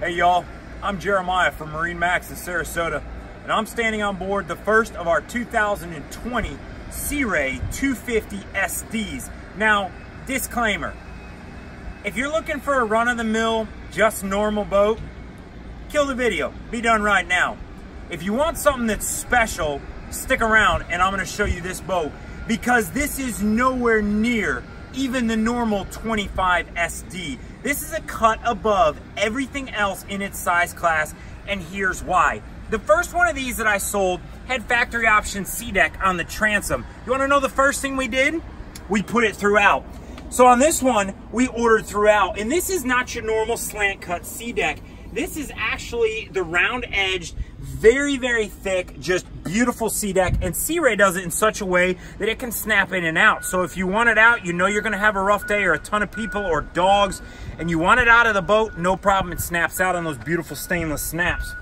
Hey y'all, I'm Jeremiah from MarineMax in Sarasota, and I'm standing on board the first of our 2020 Sea Ray 250 SDs. Now, disclaimer, if you're looking for a run-of-the-mill, just normal boat, kill the video, be done right now. If you want something that's special, stick around and I'm gonna show you this boat because this is nowhere near even the normal 25 SD. This is a cut above everything else in its size class, and here's why. The first one of these that I sold had factory option SeaDek on the transom. You wanna know the first thing we did? We put it throughout. So on this one, we ordered throughout, and this is not your normal slant cut SeaDek. This is actually the round edged, very, very thick, just beautiful C SeaDek. And Sea Ray does it in such a way that it can snap in and out. So if you want it out, you know you're gonna have a rough day or a ton of people or dogs, and you want it out of the boat, no problem, it snaps out on those beautiful stainless snaps.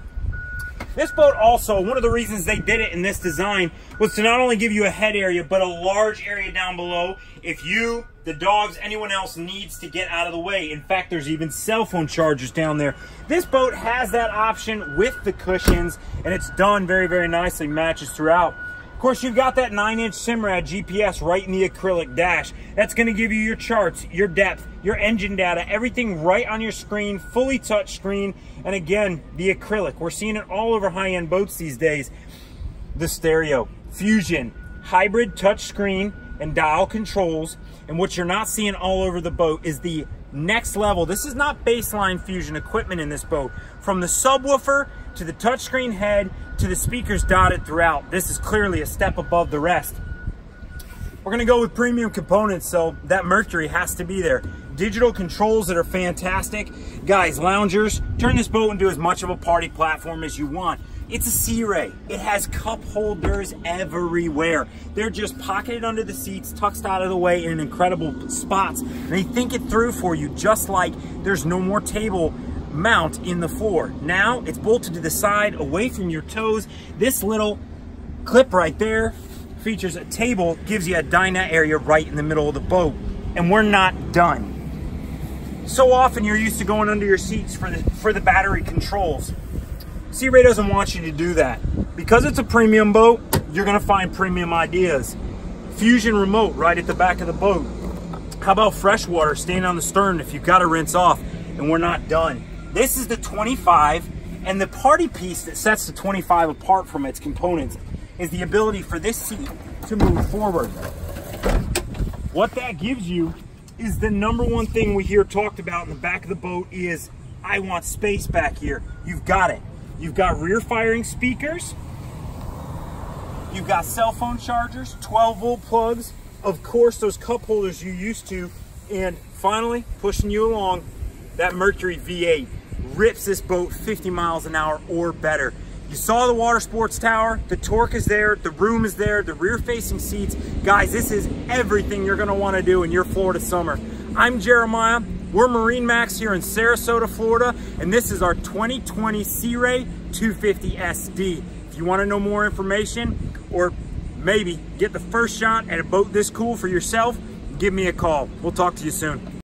This boat also, one of the reasons they did it in this design was to not only give you a head area, but a large area down below if you, the dogs, anyone else needs to get out of the way. In fact, there's even cell phone chargers down there. This boat has that option with the cushions, and it's done very, very nicely, matches throughout. Of course, you've got that 9-inch Simrad GPS right in the acrylic dash. That's going to give you your charts, your depth, your engine data, everything right on your screen, fully touch screen. And again, the acrylic. We're seeing it all over high-end boats these days. The stereo, Fusion, hybrid touch screen and dial controls. And what you're not seeing all over the boat is the next level. This is not baseline Fusion equipment in this boat. From the subwoofer to the touchscreen head to the speakers dotted throughout. This is clearly a step above the rest. We're gonna go with premium components, so that Mercury has to be there. Digital controls that are fantastic. Guys, loungers, turn this boat into as much of a party platform as you want. It's a Sea Ray. It has cup holders everywhere. They're just pocketed under the seats, tucked out of the way in incredible spots. They think it through for you, just like there's no more table mount in the floor. Now it's bolted to the side away from your toes. This little clip right there features a table, gives you a dinette area right in the middle of the boat. And we're not done. So often you're used to going under your seats for the, for the battery controls. Sea Ray doesn't want you to do that. Because it's a premium boat, you're gonna find premium ideas. Fusion remote right at the back of the boat. How about freshwater staying on the stern if you've got to rinse off and we're not done. This is the 25, and the party piece that sets the 25 apart from its components is the ability for this seat to move forward. What that gives you is the number one thing we hear talked about in the back of the boat is, I want space back here. You've got it. You've got rear firing speakers. You've got cell phone chargers, 12 volt plugs. Of course, those cup holders you used to. And finally, pushing you along, that Mercury V8 rips this boat 50 miles an hour or better. You saw the water sports tower, the torque is there, the room is there, the rear facing seats. Guys, this is everything you're gonna wanna do in your Florida summer. I'm Jeremiah, we're MarineMax here in Sarasota, Florida, and this is our 2020 Sea Ray 250 SD. If you wanna know more information, or maybe get the first shot at a boat this cool for yourself, give me a call. We'll talk to you soon.